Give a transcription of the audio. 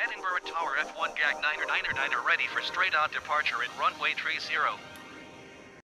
Edinburgh Tower F1 GAG 9-9-9 are ready for straight on departure in runway 30.